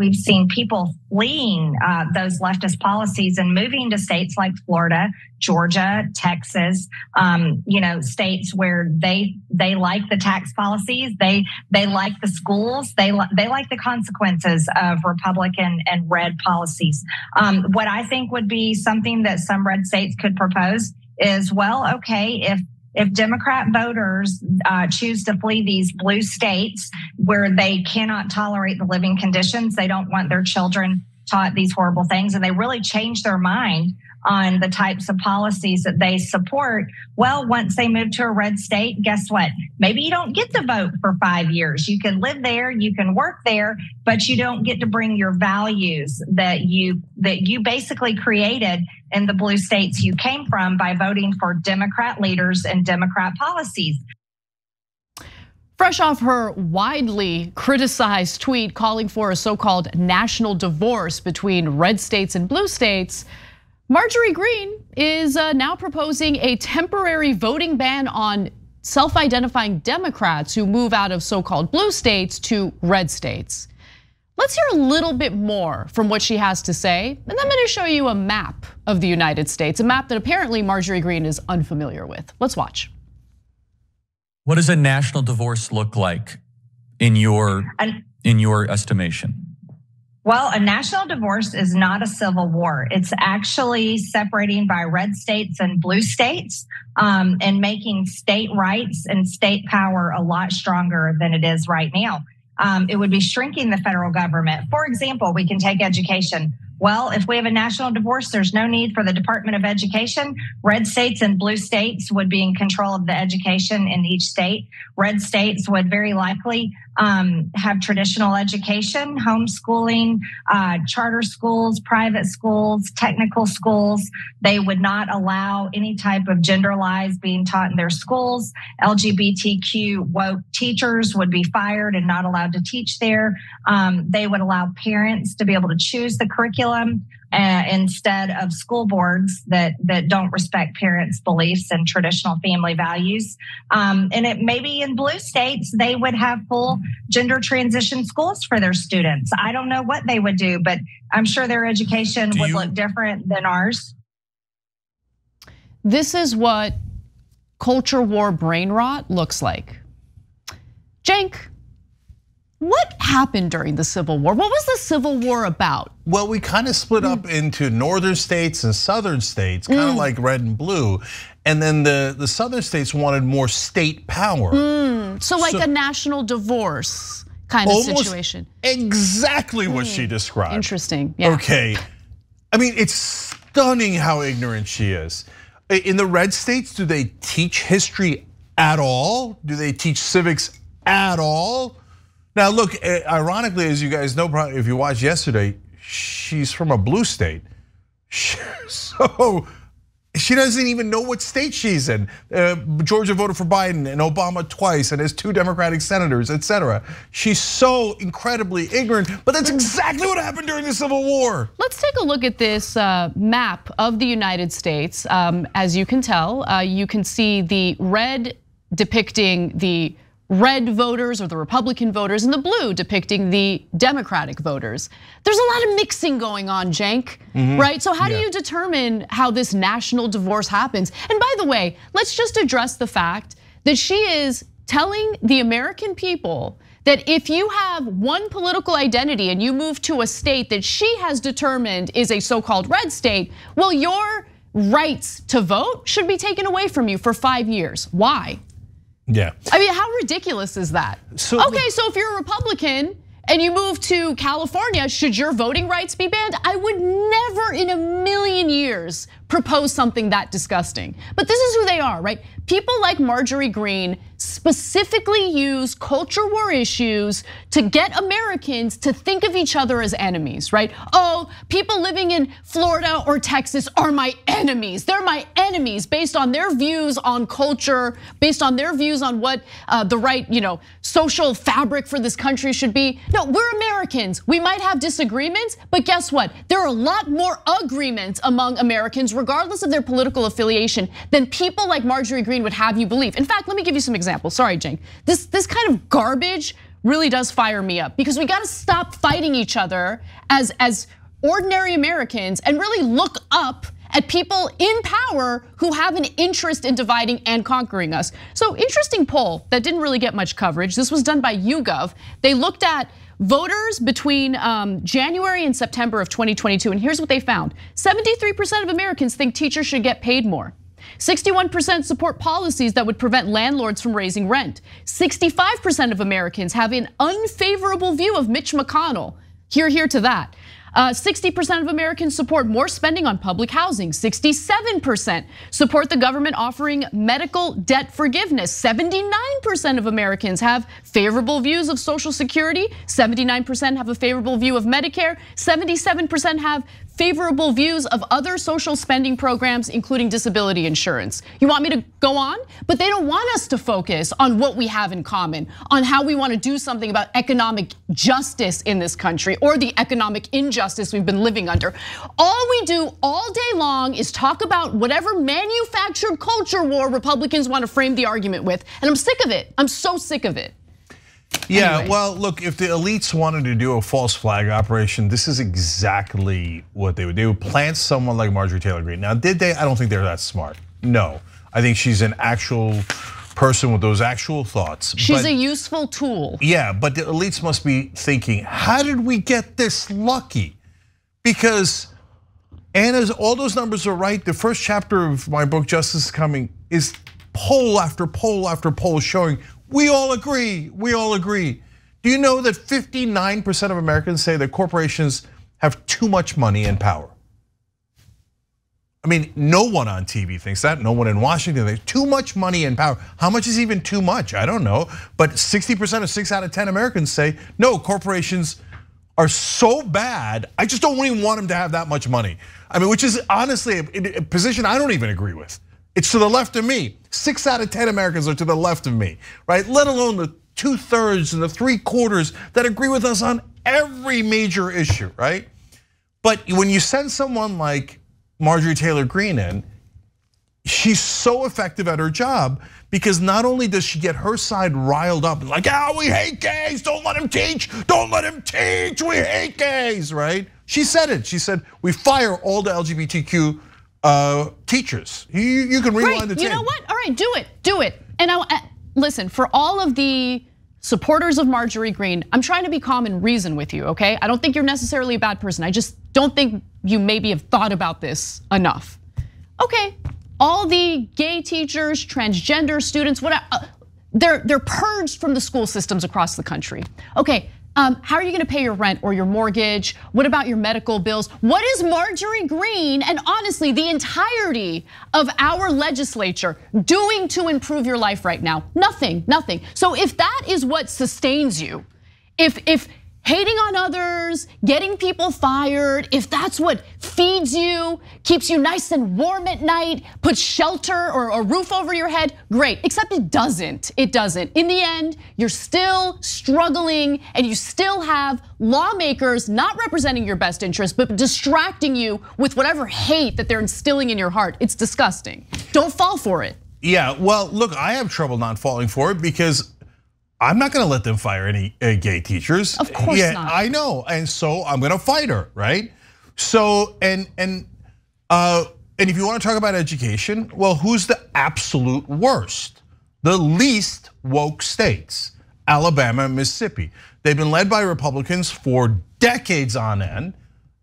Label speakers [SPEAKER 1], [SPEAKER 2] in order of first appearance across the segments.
[SPEAKER 1] We've seen people fleeing uh, those leftist policies and moving to states like Florida, Georgia, Texas, um, you know, states where they they like the tax policies, they they like the schools, they they like the consequences of Republican and red policies. Um, what I think would be something that some red states could propose is, well, okay, if if Democrat voters uh, choose to flee these blue states where they cannot tolerate the living conditions, they don't want their children taught these horrible things, and they really change their mind on the types of policies that they support. Well, once they move to a red state, guess what? Maybe you don't get to vote for five years. You can live there, you can work there, but you don't get to bring your values that you that you basically created in the blue states you came from by voting for Democrat leaders and Democrat policies.
[SPEAKER 2] Fresh off her widely criticized tweet calling for a so called national divorce between red states and blue states, Marjorie Greene is uh, now proposing a temporary voting ban on self identifying Democrats who move out of so called blue states to red states. Let's hear a little bit more from what she has to say, and I'm gonna show you a map of the United States, a map that apparently Marjorie Greene is unfamiliar with. Let's watch.
[SPEAKER 3] What does a national divorce look like in your in your estimation?
[SPEAKER 1] Well, a national divorce is not a civil war. It's actually separating by red states and blue states um, and making state rights and state power a lot stronger than it is right now. Um, it would be shrinking the federal government. For example, we can take education. Well, if we have a national divorce, there's no need for the Department of Education. Red states and blue states would be in control of the education in each state. Red states would very likely um, have traditional education, homeschooling, uh, charter schools, private schools, technical schools. They would not allow any type of gender lies being taught in their schools. LGBTQ woke teachers would be fired and not allowed to teach there. Um, they would allow parents to be able to choose the curriculum uh, instead of school boards that that don't respect parents' beliefs and traditional family values. Um, and it maybe in blue states they would have full gender transition schools for their students. I don't know what they would do, but I'm sure their education do would you- look different than ours.
[SPEAKER 2] This is what culture war brain rot looks like. Cenk, what happened during the Civil War? What was the Civil War about?
[SPEAKER 4] Well, we kind of split mm. up into northern states and southern states, kind of mm. like red and blue. And then the, the southern states wanted more state power.
[SPEAKER 2] Mm. So, like so, a national divorce kind of situation.
[SPEAKER 4] Exactly what she mm. described.
[SPEAKER 2] Interesting. Yeah.
[SPEAKER 4] Okay. I mean, it's stunning how ignorant she is. In the red states, do they teach history at all? Do they teach civics at all? Now, look, eh, ironically, as you guys know, if you watched yesterday, she's from a blue state. So she doesn't even know what state she's in. Uh, Georgia voted for Biden and Obama twice and has two Democratic senators, etc. She's so incredibly ignorant, but that's exactly what happened during the Civil War.
[SPEAKER 2] Let's take a look at this uh, map of the United States. Um, as you can tell, uh, you can see the red depicting the red voters or the Republican voters and the blue depicting the Democratic voters. There's a lot of mixing going on, Cenk, mm-hmm. right? So how yeah. do you determine how this national divorce happens? And by the way, let's just address the fact that she is telling the American people that if you have one political identity and you move to a state that she has determined is a so-called red state, well, your rights to vote should be taken away from you for five years. Why?
[SPEAKER 4] Yeah.
[SPEAKER 2] I mean, how ridiculous is that? So okay, so if you're a Republican and you move to California, should your voting rights be banned? I would never in a million years propose something that disgusting. But this is who they are, right? People like Marjorie Greene specifically use culture war issues to get Americans to think of each other as enemies, right? Oh, people living in Florida or Texas are my enemies. They're my enemies based on their views on culture, based on their views on what uh, the right, you know, social fabric for this country should be. No, we're Americans. We might have disagreements, but guess what? There are a lot more agreements among Americans regardless of their political affiliation, than people like Marjorie Greene would have you believe. In fact, let me give you some examples. Sorry, Cenk. This, this kind of garbage really does fire me up because we got to stop fighting each other as as ordinary Americans and really look up at people in power who have an interest in dividing and conquering us. So interesting poll that didn't really get much coverage. This was done by YouGov. They looked at voters between um, January and September of 2022, and here's what they found: 73% of Americans think teachers should get paid more. 61% support policies that would prevent landlords from raising rent. 65% of Americans have an unfavorable view of Mitch McConnell. Hear, hear to that. 60% uh, of Americans support more spending on public housing. 67% support the government offering medical debt forgiveness. 79% of Americans have favorable views of Social Security. 79% have a favorable view of Medicare. 77% have favorable views of other social spending programs, including disability insurance. You want me to go on? But they don't want us to focus on what we have in common, on how we want to do something about economic justice in this country or the economic injustice we've been living under. All we do all day long is talk about whatever manufactured culture war Republicans want to frame the argument with. And I'm sick of it. I'm so sick of it.
[SPEAKER 4] Yeah, anyway. well, look, if the elites wanted to do a false flag operation, this is exactly what they would do. They would plant someone like Marjorie Taylor Greene. Now, did they? I don't think they're that smart. No, I think she's an actual person with those actual thoughts.
[SPEAKER 2] She's but, a useful tool.
[SPEAKER 4] Yeah, but the elites must be thinking, how did we get this lucky? Because Ana's all those numbers are right. The first chapter of my book, Justice is Coming, is poll after poll after poll showing we all agree. We all agree. Do you know that 59% of Americans say that corporations have too much money and power? I mean, no one on TV thinks that. No one in Washington thinks too much money and power. How much is even too much? I don't know. But 60% of six out of 10 Americans say no, corporations are so bad. I just don't even want them to have that much money. I mean, which is honestly a position I don't even agree with. It's to the left of me. Six out of 10 Americans are to the left of me, right? Let alone the two thirds and the three quarters that agree with us on every major issue, right? But when you send someone like Marjorie Taylor Greene in, she's so effective at her job because not only does she get her side riled up, like, oh, we hate gays, don't let him teach, don't let him teach, we hate gays, right? She said it. She said, we fire all the LGBTQ uh, teachers. You, you can rewind right. the tape.
[SPEAKER 2] You know what? All right, do it, do it. And I, listen, for all of the supporters of Marjorie Greene. I'm trying to be calm and reason with you, okay? I don't think you're necessarily a bad person. I just don't think you maybe have thought about this enough. Okay, all the gay teachers, transgender students, what uh, they're they're purged from the school systems across the country. Okay, um, how are you going to pay your rent or your mortgage? What about your medical bills? What is Marjorie Greene and honestly the entirety of our legislature doing to improve your life right now? Nothing, nothing. So if that is what sustains you, if if hating on others, getting people fired, if that's what feeds you, keeps you nice and warm at night, puts shelter or a roof over your head, great. Except it doesn't. It doesn't. In the end, you're still struggling and you still have lawmakers not representing your best interest, but distracting you with whatever hate that they're instilling in your heart. It's disgusting. Don't fall for it.
[SPEAKER 4] Yeah, well, look, I have trouble not falling for it because I'm not going to let them fire any uh, gay teachers.
[SPEAKER 2] Of course yeah, not.
[SPEAKER 4] I know, and so I'm going to fight her, right? So and and uh, and if you want to talk about education, well, who's the absolute worst? The least woke states, Alabama and Mississippi. They've been led by Republicans for decades on end,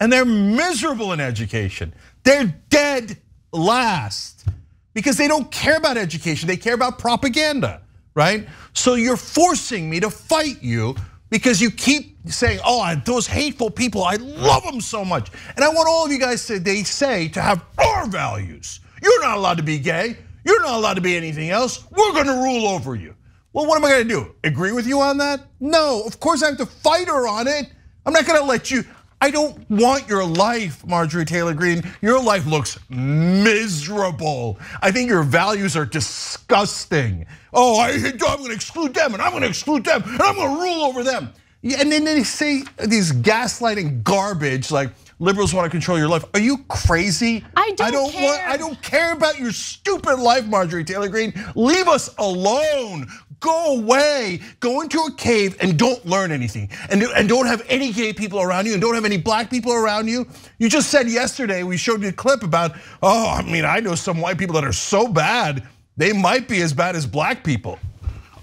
[SPEAKER 4] and they're miserable in education. They're dead last because they don't care about education. They care about propaganda right? So you're forcing me to fight you because you keep saying, oh, those hateful people, I love them so much. And I want all of you guys to, they say, to have our values. You're not allowed to be gay. You're not allowed to be anything else. We're gonna rule over you. Well, what am I gonna do? Agree with you on that? No, of course I have to fight her on it. I'm not gonna let you, I don't want your life, Marjorie Taylor Greene. Your life looks miserable. I think your values are disgusting. Oh, I, am going to exclude them, and I'm going to exclude them, and I'm going to rule over them. and then they say these gaslighting garbage like liberals want to control your life. Are you crazy?
[SPEAKER 2] I don't, I don't care. Want,
[SPEAKER 4] I don't care about your stupid life, Marjorie Taylor Greene. Leave us alone. Go away. Go into a cave and don't learn anything. And, and don't have any gay people around you and don't have any black people around you. You just said yesterday, we showed you a clip about, oh, I mean, I know some white people that are so bad, they might be as bad as black people.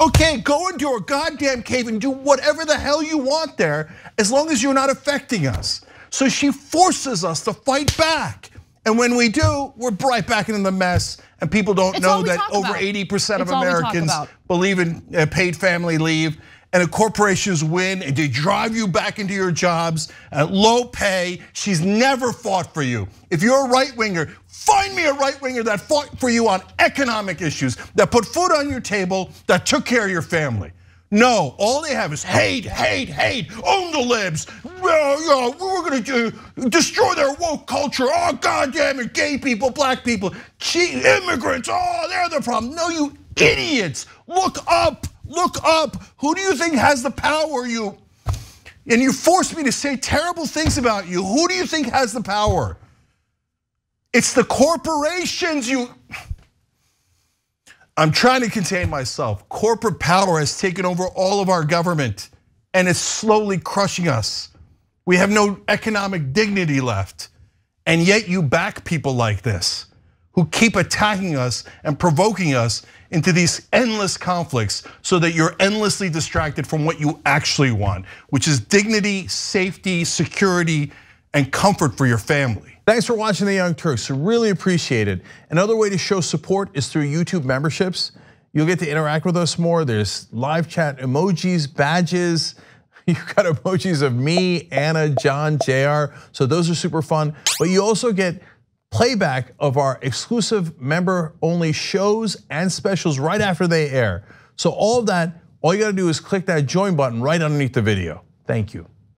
[SPEAKER 4] Okay, go into a goddamn cave and do whatever the hell you want there, as long as you're not affecting us. So she forces us to fight back. And when we do, we're right back into the mess. And people don't
[SPEAKER 2] it's
[SPEAKER 4] know that over 80% of Americans believe in uh, paid family leave. And the corporations win and they drive you back into your jobs at low pay. She's never fought for you. If you're a right winger, find me a right winger that fought for you on economic issues, that put food on your table, that took care of your family. No, all they have is hate, hate, hate. Own the libs. we're gonna do, destroy their woke culture. Oh, goddamn it, gay people, black people, immigrants. Oh, they're the problem. No, you idiots. Look up, look up. Who do you think has the power? You and you forced me to say terrible things about you. Who do you think has the power? It's the corporations. You. I'm trying to contain myself. Corporate power has taken over all of our government and it's slowly crushing us. We have no economic dignity left. And yet you back people like this who keep attacking us and provoking us into these endless conflicts so that you're endlessly distracted from what you actually want, which is dignity, safety, security, and comfort for your family. Thanks for watching The Young Turks, really appreciate it. Another way to show support is through YouTube memberships. You'll get to interact with us more. There's live chat emojis, badges. You've got emojis of me, Ana, John, JR. So those are super fun. But you also get playback of our exclusive member only shows and specials right after they air. So all of that, all you gotta do is click that join button right underneath the video. Thank you.